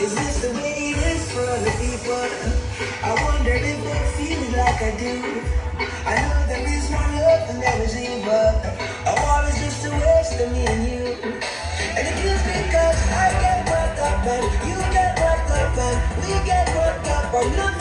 Is this the way it is for other people? I wonder if they feel like I do. I know there is one love and there is evil. Our war is just a waste of me and you. And it feels because I get worked up and you get worked up and we get worked up. I'm